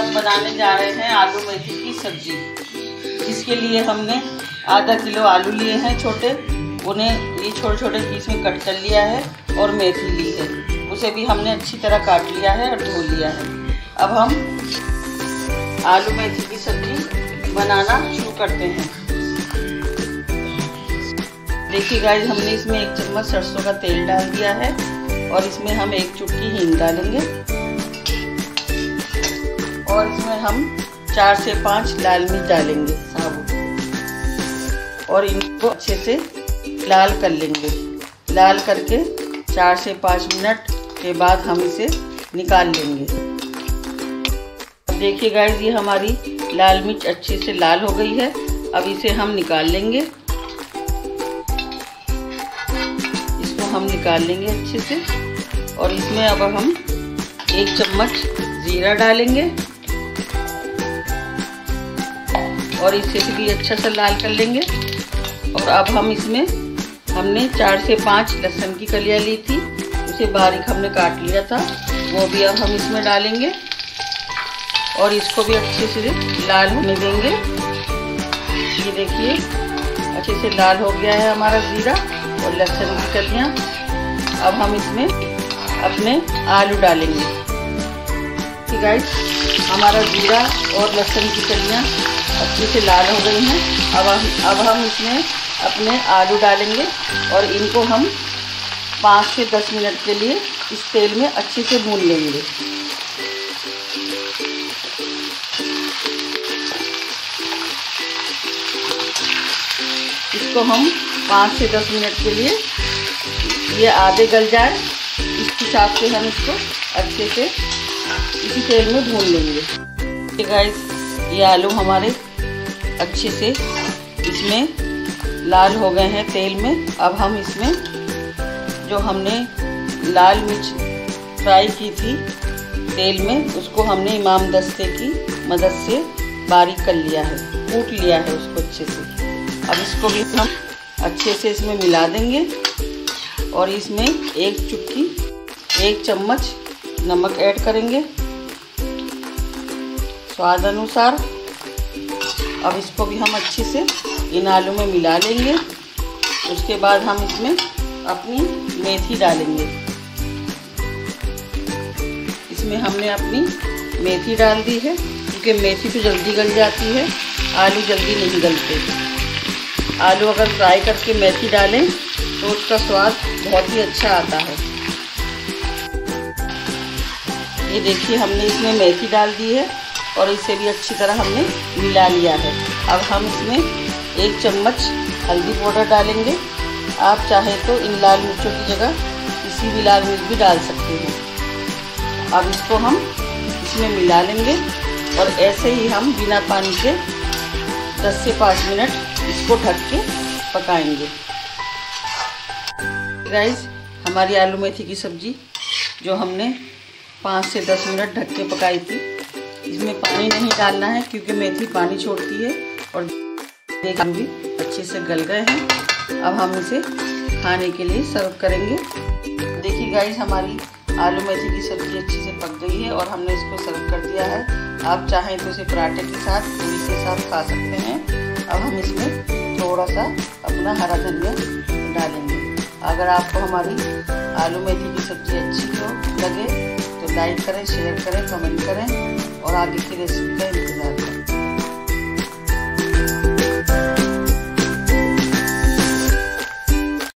हम बनाने जा रहे हैं आलू मेथी की सब्ज़ी। जिसके लिए हमने आधा किलो आलू लिए हैं छोटे। उन्हें ये छोटे छोटे पीस में कट कर लिया है और मेथी ली है। उसे भी हमने अच्छी तरह काट लिया है और धो लिया है। अब हम आलू मेथी की सब्ज़ी बनाना शुरू करते हैं। देखिए गाइस हमने इसमें एक चम्मच सरसों का तेल डाल दिया है और इसमें हम एक चुटकी हींग डालेंगे। और इसमें हम चार से पाँच लाल मिर्च डालेंगे, साबुत। और इनको अच्छे से लाल कर लेंगे। लाल करके चार से पाँच मिनट के बाद हम इसे निकाल लेंगे। देखिए गाइस ये हमारी लाल मिर्च अच्छे से लाल हो गई है। अब इसे हम निकाल लेंगे। इसको हम निकाल लेंगे अच्छे से। और इसमें अब हम एक चम्मच ज़ीरा डालेंगे। और इसे भी अच्छा सा लाल कर लेंगे। और अब हम इसमें, हमने चार से पाँच लहसुन की कलियाँ ली थी। उसे बारीक हमने काट लिया था। वो भी अब हम इसमें डालेंगे। और इसको भी अच्छे से लाल होने देंगे। ये देखिए, अच्छे से लाल हो गया है हमारा ज़ीरा और लहसुन की कलियाँ। अब हम इसमें अपने आलू डालेंगे। ठीक है, हमारा जीरा और लहसुन की कलियाँ अच्छे से लाल हो गई हैं। अब हम अब हम इसमें अपने आलू डालेंगे और इनको हम पाँच से दस मिनट के लिए इस तेल में अच्छे से भून लेंगे। इसको हम पाँच से दस मिनट के लिए ये आधे गल जाए। इस हिसाब से हम इसको अच्छे से इसी तेल में भून लेंगे। गाइस ये आलू हमारे अच्छे से इसमें लाल हो गए हैं तेल में। अब हम इसमें जो हमने लाल मिर्च फ्राई की थी तेल में, उसको हमने इमाम दस्ते की मदद से बारीक कर लिया है, कूट लिया है उसको अच्छे से। अब इसको भी हम अच्छे से इसमें मिला देंगे और इसमें एक चुटकी, एक चम्मच नमक ऐड करेंगे। स्वाद अनुसार अब इसको भी हम अच्छे से इन आलू में मिला लेंगे। उसके बाद हम इसमें अपनी मेथी डालेंगे। इसमें हमने अपनी मेथी डाल दी है, क्योंकि मेथी तो जल्दी गल जाती है, आलू जल्दी नहीं गलते। आलू अगर फ्राई करके मेथी डालें तो उसका स्वाद बहुत ही अच्छा आता है। ये देखिए, हमने इसमें मेथी डाल दी है। और इसे भी अच्छी तरह हमने मिला लिया है। अब हम इसमें एक चम्मच हल्दी पाउडर डालेंगे। आप चाहे तो इन लाल मिर्चों की जगह किसी भी लाल मिर्च भी डाल सकते हैं। अब इसको हम इसमें मिला लेंगे और ऐसे ही हम बिना पानी के 10 से 5 मिनट इसको ढक के पकाएँगे। गाइस हमारी आलू मेथी की सब्ज़ी जो हमने पाँच से दस मिनट ढक के पकाई थी इसमें पानी नहीं डालना है, क्योंकि मेथी पानी छोड़ती है और भी अच्छे से गल गए हैं। अब हम इसे खाने के लिए सर्व करेंगे। देखिए गाइस हमारी आलू मेथी की सब्ज़ी अच्छे से पक गई है और हमने इसको सर्व कर दिया है। आप चाहें तो इसे पराठे के साथ, पूरी के साथ खा सकते हैं। अब हम इसमें थोड़ा सा अपना हरा धनिया डालेंगे। अगर आपको हमारी आलू मेथी की सब्ज़ी अच्छी हो, लगे लाइक करें शेयर करें कमेंट करें और आगे की रेसिपी का इंतज़ार